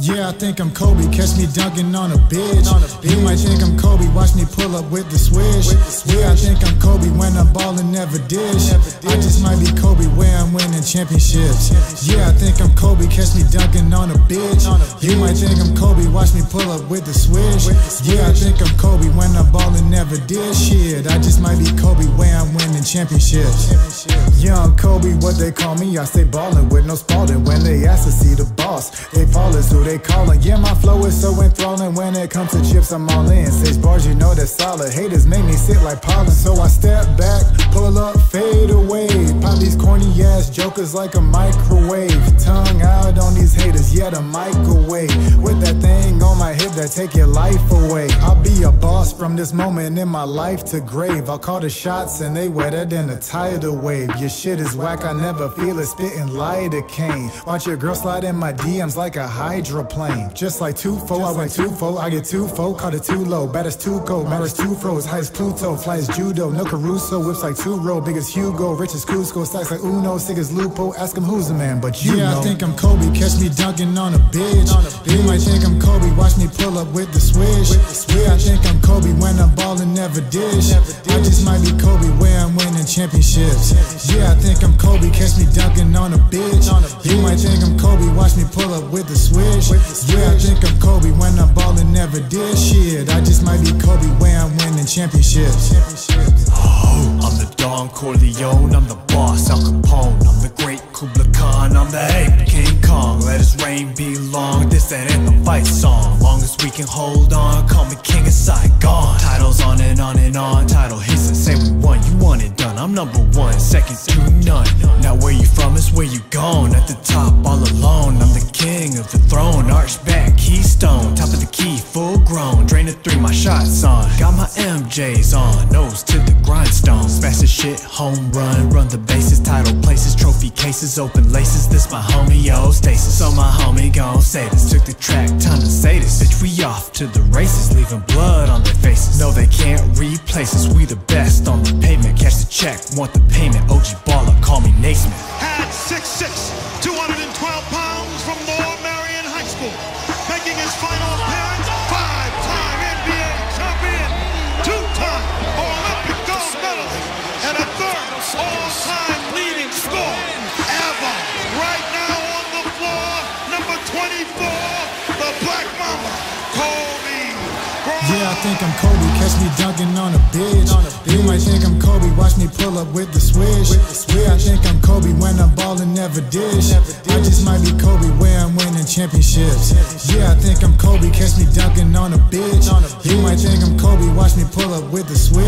Yeah, I think I'm Kobe. Catch me dunking on a bitch. On a bitch. You might think I'm Kobe. Watch me pull up with the swish. With the swish. Yeah, I think I'm Kobe when I'm ballin' never dish. Never I dish. just might be Kobe where I'm winning championships. Yeah, I think I'm Kobe. Catch me dunking on a bitch. On a You might think I'm Kobe. Watch me pull up with the swish. With the Yeah, I swish. Think I'm Kobe when I'm ballin' never dish. Shit, I just might be Kobe where I'm winning championships. Young Kobe, what they call me, I stay ballin' with no spalding. When they ask to see the boss, they fallin', so they callin'. Yeah, my flow is so enthralling. When it comes to chips, I'm all in. Stage bars, you know that's solid. Haters make me sit like pollen, so I step back, pull up, fade away. Ass jokers like a microwave. Tongue out on these haters, yeah, a microwave. With that thing on my hip that take your life away. I'll be a boss from this moment in my life to grave. I'll call the shots and they wetter than a tidal wave. Your shit is whack, I never feel it spitting lidocaine. Watch your girl slide in my DMs like a hydroplane. Just like two four, I went two four, I get two four, caught it too low. Bad as two cold, matters two froze, high as Pluto, fly as judo, no Caruso, whips like two roll, big as Hugo, rich as Cusco, stacks like Uno, sick as Lupo. Ask him who's the man, but you Yeah, I think I'm Kobe, catch me dunking on a bitch. On a You might think I'm Kobe, watch me pull up with the swish. With the swish. Yeah, I think I'm Kobe when I'm ballin' never dish. Never I just might be Kobe where I'm winning championships. Championships. Yeah, I think I'm Kobe, catch me dunking on a bitch. On a You might think I'm Kobe, watch me pull up with the swish. With the Yeah, I think I'm Kobe when I'm ballin' never dish. Shit, I just might be Kobe where I'm winning championships. Championships. The Corleone, I'm the boss, Al Capone. I'm the great Kubla Khan, I'm the ape, King Kong. Let his reign be long, this that anthem fight song. Long as we can hold on, call me King of Saigon. Titles on and on and on, title hits and say we won. You want it done, I'm number one, second to none. Now where you from is where you gone. At the top all alone, I'm the king of the throne. Archback, keystone, top of the key, full grown. Drain of three, my shots on. Got my MJs on, nose to the grindstone. Smash the shit, home run, run the bases, title places, trophy cases, open laces. This my homie, yo, stasis. So my homie gon' say this. Took the track, time to say this. Bitch, we off to the races, leaving blood on their faces. No, they can't replace us. We the best on the pavement. Catch the check, want the payment. OG baller, call me Naismith. had 6'6", 212 all-time leading scorer ever. Right now on the floor, number 24, the Black Kobe. Yeah, I think I'm Kobe. Catch me dunking on a bitch. On a You might think I'm Kobe. Watch me pull up with the swish. Yeah, I think I'm Kobe when I'm ballin' never dish. I just might be Kobe where I'm winning championships. Yeah, I think I'm Kobe. Catch me dunking on a bitch. On a You might think I'm Kobe. Watch me pull up with the swish.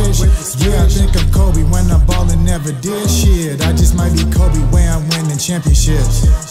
Kobe